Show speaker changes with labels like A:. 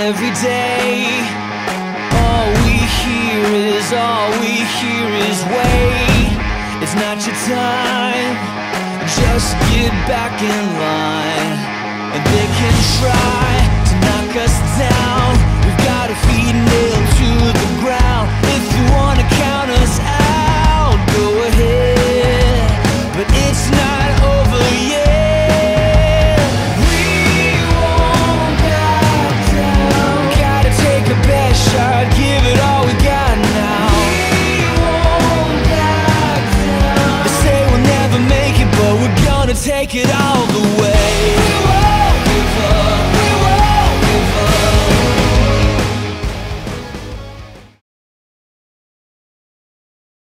A: every day. All we hear is, all we hear is wait It's not your time. Just get back in line. And they can try to knock us down. We've gotta feed it gonna take it all the way.